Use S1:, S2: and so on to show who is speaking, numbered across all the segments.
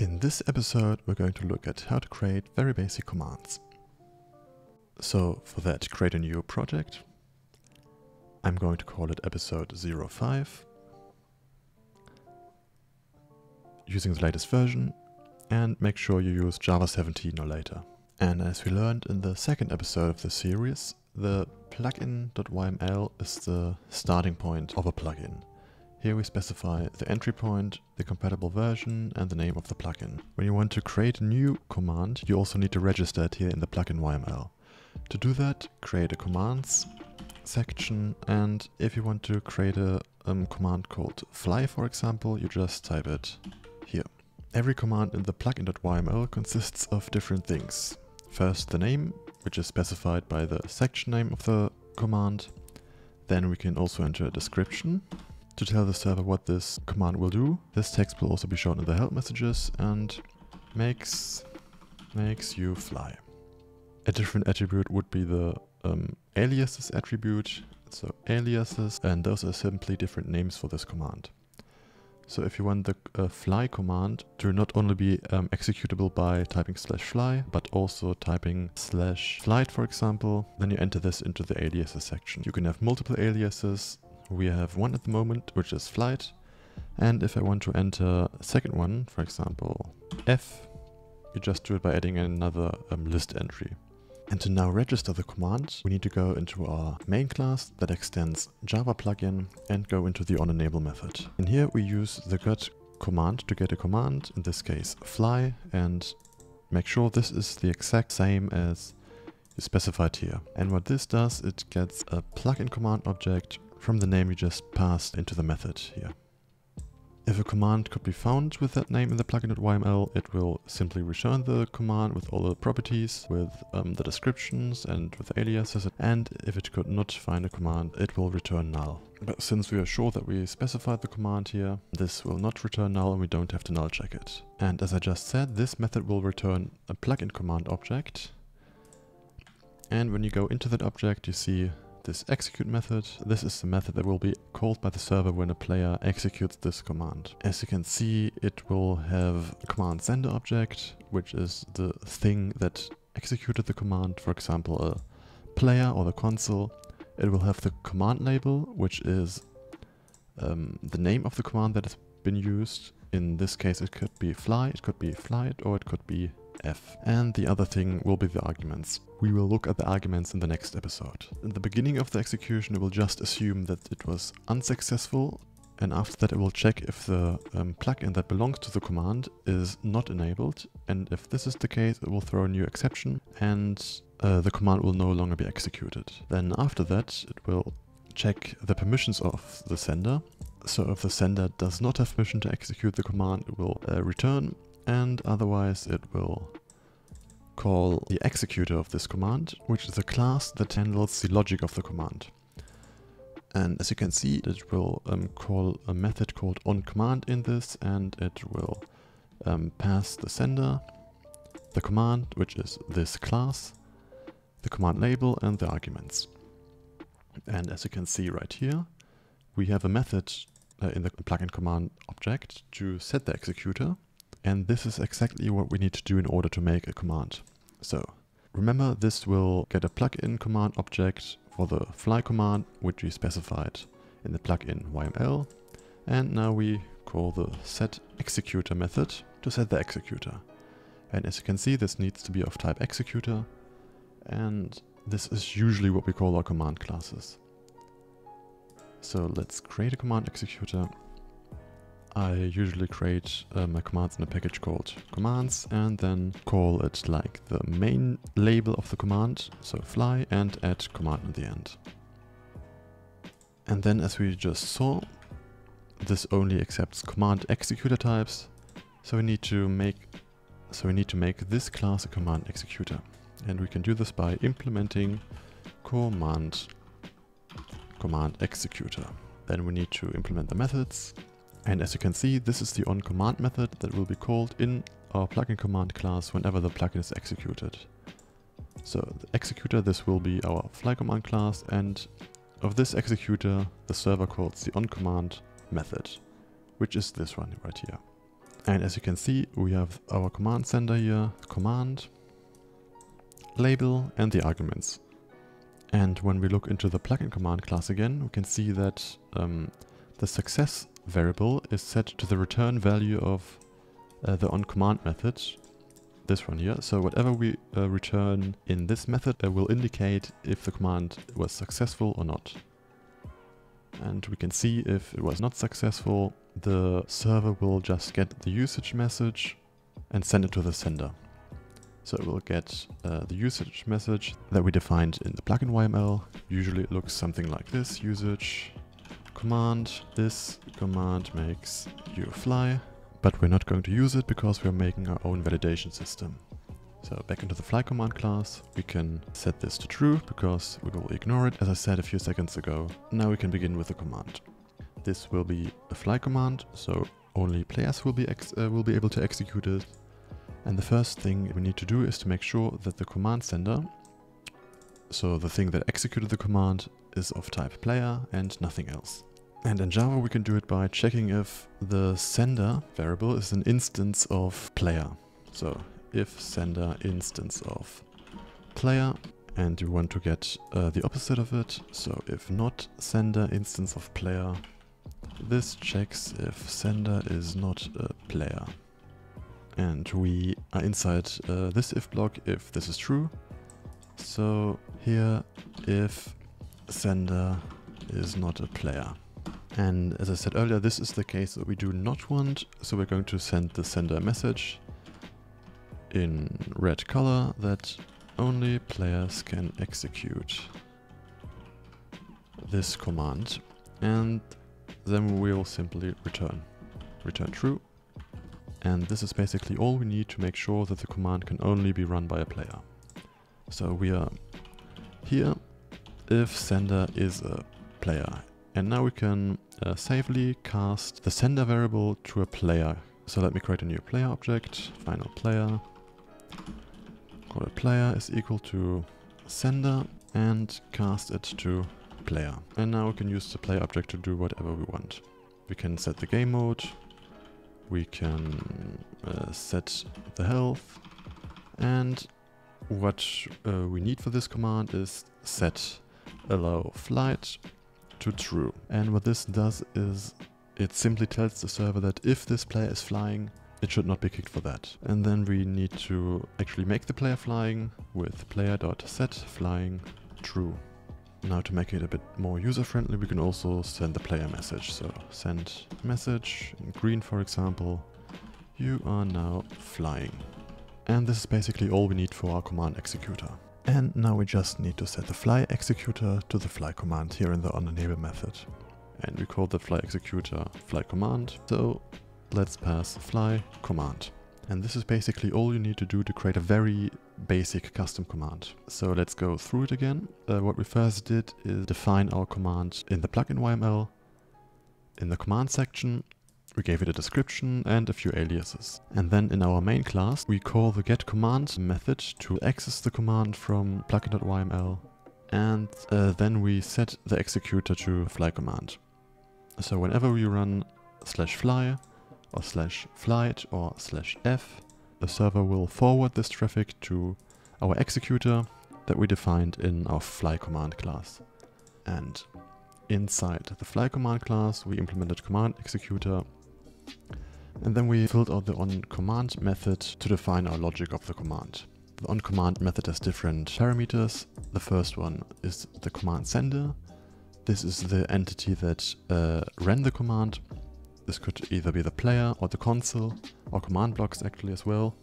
S1: In this episode we're going to look at how to create very basic commands. So for that create a new project. I'm going to call it episode 05 using the latest version and make sure you use Java 17 or later. And as we learned in the second episode of the series, the plugin.yml is the starting point of a plugin. Here we specify the entry point, the compatible version and the name of the plugin. When you want to create a new command, you also need to register it here in the plugin YML. To do that, create a commands section and if you want to create a um, command called fly for example, you just type it here. Every command in the plugin.yml consists of different things. First the name, which is specified by the section name of the command. Then we can also enter a description, to tell the server what this command will do. This text will also be shown in the help messages and makes makes you fly. A different attribute would be the um, aliases attribute. So aliases, and those are simply different names for this command. So if you want the uh, fly command to not only be um, executable by typing slash fly, but also typing slash flight, for example, then you enter this into the aliases section. You can have multiple aliases we have one at the moment, which is flight. And if I want to enter a second one, for example, F, you just do it by adding another um, list entry. And to now register the command, we need to go into our main class that extends Java plugin and go into the onEnable method. In here we use the get command to get a command, in this case fly, and make sure this is the exact same as you specified here. And what this does, it gets a plugin command object from the name we just passed into the method here. If a command could be found with that name in the plugin.yml, it will simply return the command with all the properties, with um, the descriptions and with the aliases, and if it could not find a command, it will return null. But since we are sure that we specified the command here, this will not return null and we don't have to null check it. And as I just said, this method will return a plugin command object. And when you go into that object, you see this execute method. This is the method that will be called by the server when a player executes this command. As you can see, it will have command sender object, which is the thing that executed the command, for example, a player or the console. It will have the command label, which is um, the name of the command that has been used. In this case, it could be fly, it could be flight, or it could be f. And the other thing will be the arguments. We will look at the arguments in the next episode. In the beginning of the execution, it will just assume that it was unsuccessful and after that it will check if the um, plugin that belongs to the command is not enabled and if this is the case it will throw a new exception and uh, the command will no longer be executed. Then after that it will check the permissions of the sender. So if the sender does not have permission to execute the command it will uh, return and otherwise it will call the executor of this command, which is a class that handles the logic of the command. And as you can see, it will um, call a method called onCommand in this, and it will um, pass the sender, the command, which is this class, the command label, and the arguments. And as you can see right here, we have a method uh, in the plugin command object to set the executor, and this is exactly what we need to do in order to make a command. So remember this will get a plugin command object for the fly command which we specified in the plugin YML. And now we call the set executor method to set the executor. And as you can see this needs to be of type executor and this is usually what we call our command classes. So let's create a command executor I usually create uh, my commands in a package called commands and then call it like the main label of the command, so fly and add command at the end. And then as we just saw, this only accepts command executor types, so we need to make so we need to make this class a command executor. And we can do this by implementing command command executor. Then we need to implement the methods and as you can see, this is the onCommand method that will be called in our plugin command class whenever the plugin is executed. So the executor, this will be our fly command class and of this executor, the server calls the onCommand method, which is this one right here. And as you can see, we have our command sender here, command, label, and the arguments. And when we look into the plugin command class again, we can see that um, the success variable is set to the return value of uh, the onCommand method, this one here. So whatever we uh, return in this method uh, will indicate if the command was successful or not. And we can see if it was not successful, the server will just get the usage message and send it to the sender. So it will get uh, the usage message that we defined in the plugin YML. Usually it looks something like this, usage command. This command makes you fly, but we're not going to use it because we're making our own validation system. So back into the fly command class, we can set this to true because we will ignore it as I said a few seconds ago. Now we can begin with the command. This will be a fly command, so only players will be, uh, will be able to execute it. And the first thing we need to do is to make sure that the command sender, so the thing that executed the command, is of type player and nothing else. And in Java we can do it by checking if the sender variable is an instance of player. So if sender instance of player and you want to get uh, the opposite of it. So if not sender instance of player, this checks if sender is not a player. And we are inside uh, this if block if this is true. So here if sender is not a player. And as I said earlier, this is the case that we do not want. So we're going to send the sender a message in red color that only players can execute this command. And then we'll simply return. Return true. And this is basically all we need to make sure that the command can only be run by a player. So we are here if sender is a player. And now we can uh, safely cast the sender variable to a player. So let me create a new player object, final player. Call it player is equal to sender and cast it to player. And now we can use the player object to do whatever we want. We can set the game mode, we can uh, set the health, and what uh, we need for this command is set allow flight to true. And what this does is it simply tells the server that if this player is flying, it should not be kicked for that. And then we need to actually make the player flying with player.set flying true. Now to make it a bit more user-friendly, we can also send the player message. So send message in green, for example, you are now flying. And this is basically all we need for our command executor. And now we just need to set the fly executor to the fly command here in the onEnable method. And we call the fly executor fly command. So let's pass fly command. And this is basically all you need to do to create a very basic custom command. So let's go through it again. Uh, what we first did is define our command in the plugin YML. In the command section, we gave it a description and a few aliases. And then in our main class, we call the getCommand method to access the command from plugin.yml. And uh, then we set the executor to fly command. So whenever we run slash fly or slash flight or slash f, the server will forward this traffic to our executor that we defined in our fly command class. And inside the fly command class, we implemented command executor and then we filled out the onCommand method to define our logic of the command. The onCommand method has different parameters. The first one is the command sender. This is the entity that uh, ran the command. This could either be the player or the console or command blocks actually as well.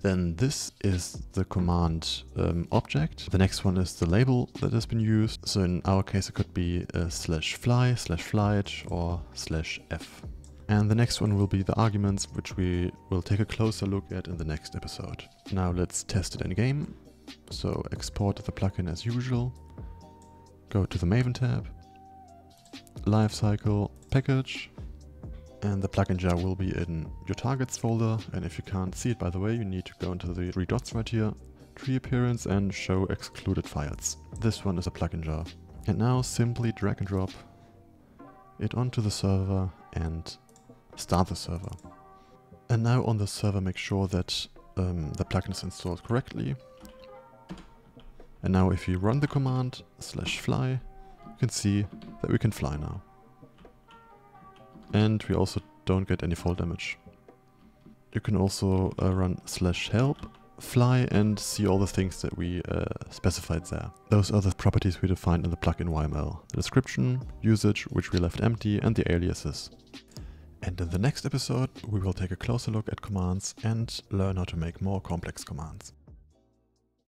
S1: Then this is the command um, object. The next one is the label that has been used. So in our case it could be uh, slash fly, slash flight or slash f. And the next one will be the arguments, which we will take a closer look at in the next episode. Now let's test it in game. So export the plugin as usual. Go to the Maven tab. Lifecycle package. And the plugin jar will be in your targets folder. And if you can't see it by the way, you need to go into the three dots right here. Tree appearance and show excluded files. This one is a plugin jar. And now simply drag and drop it onto the server and start the server. And now on the server make sure that um, the plugin is installed correctly. And now if you run the command slash fly, you can see that we can fly now. And we also don't get any fall damage. You can also uh, run slash help, fly and see all the things that we uh, specified there. Those are the properties we defined in the plugin YML. The description, usage, which we left empty, and the aliases. And in the next episode, we will take a closer look at commands and learn how to make more complex commands.